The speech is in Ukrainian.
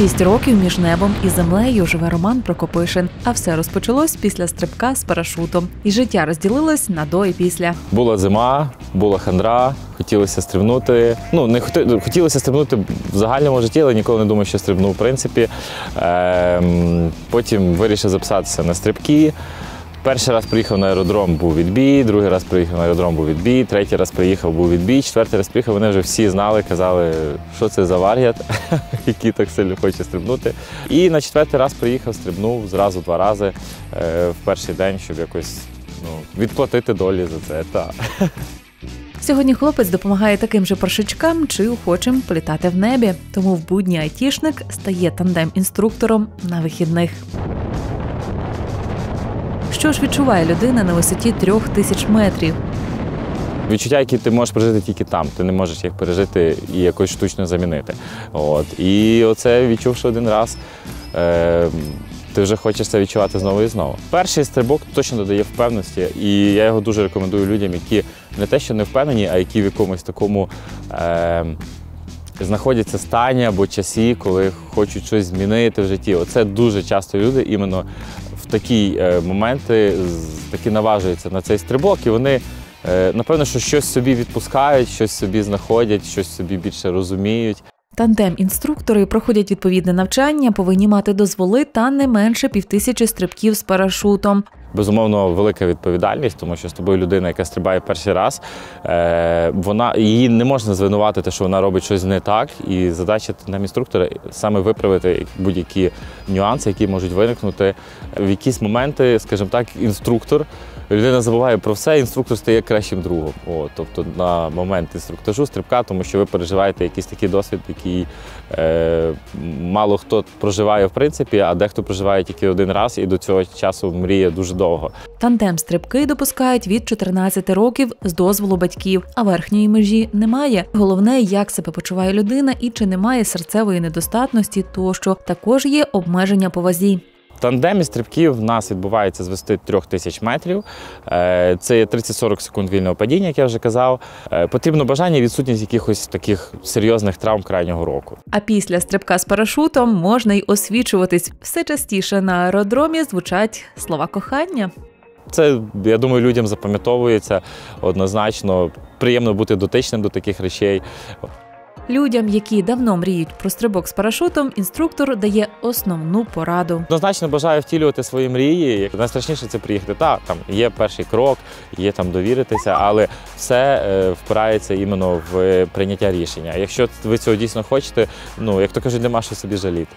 Шість років між небом і землею живе Роман Прокопишин. А все розпочалось після стрибка з парашутом. І життя розділилось на до і після. Була зима, була хандра, хотілося стрибнути. Ну, не хоти- хотілося стрибнути в загальному житті, але ніколи не думав, що стрибну, в принципі. Ем, потім вирішив записатися на стрибки. Перший раз приїхав на аеродром, був відбій, другий раз приїхав на аеродром, був відбій, третій раз приїхав, був відбій, четвертий раз приїхав, вони вже всі знали, казали, що це за вар'ят, який так сильно хоче стрибнути. І на четвертий раз приїхав, стрибнув зразу два рази е, в перший день, щоб якось ну, відплатити долі за це. Та. Сьогодні хлопець допомагає таким же паршичкам чи охочим політати в небі. Тому в будні айтішник стає тандем-інструктором на вихідних. Що ж відчуває людина на висоті трьох тисяч метрів? Відчуття, які ти можеш пережити тільки там. Ти не можеш їх пережити і якось штучно замінити. От. І оце відчувши один раз. Е- ти вже хочеш це відчувати знову і знову. Перший стрибок точно додає впевненості, і я його дуже рекомендую людям, які не те, що не впевнені, а які в якомусь такому е- знаходяться стані або часі, коли хочуть щось змінити в житті. Оце дуже часто люди іменно в такі е, моменти таки наважуються на цей стрибок, і вони. Е, Напевно, що щось собі відпускають, щось собі знаходять, щось собі більше розуміють. Тандем-інструктори проходять відповідне навчання, повинні мати дозволи та не менше півтисячі стрибків з парашутом. Безумовно, велика відповідальність, тому що з тобою людина, яка стрибає перший раз, е, вона її не можна звинуватити, що вона робить щось не так. І задача нам інструктора саме виправити будь-які нюанси, які можуть виникнути. В якісь моменти, скажімо так, інструктор. Людина забуває про все, інструктор стає кращим другом. О, тобто на момент інструктажу стрибка, тому що ви переживаєте якийсь такий досвід, який е, мало хто проживає в принципі, а дехто проживає тільки один раз і до цього часу мріє дуже довго. Тандем-стрибки допускають від 14 років з дозволу батьків, а верхньої межі немає. Головне, як себе почуває людина і чи немає серцевої недостатності, тощо також є обмеження по вазі. Тандемі стрибків в нас відбувається з висоти 3000 метрів. Е, Це є 30-40 секунд вільного падіння, як я вже казав. Е, Потрібно бажання і відсутність якихось таких серйозних травм крайнього року. А після стрибка з парашутом можна й освічуватись. Все частіше на аеродромі звучать слова кохання. Це, я думаю, людям запам'ятовується однозначно. Приємно бути дотичним до таких речей. Людям, які давно мріють про стрибок з парашутом, інструктор дає основну пораду. Однозначно бажаю втілювати свої мрії. Найстрашніше це приїхати. Так, там є перший крок, є там довіритися, але все е, впирається іменно в прийняття рішення. Якщо ви цього дійсно хочете, ну як то кажуть, нема що собі жаліти.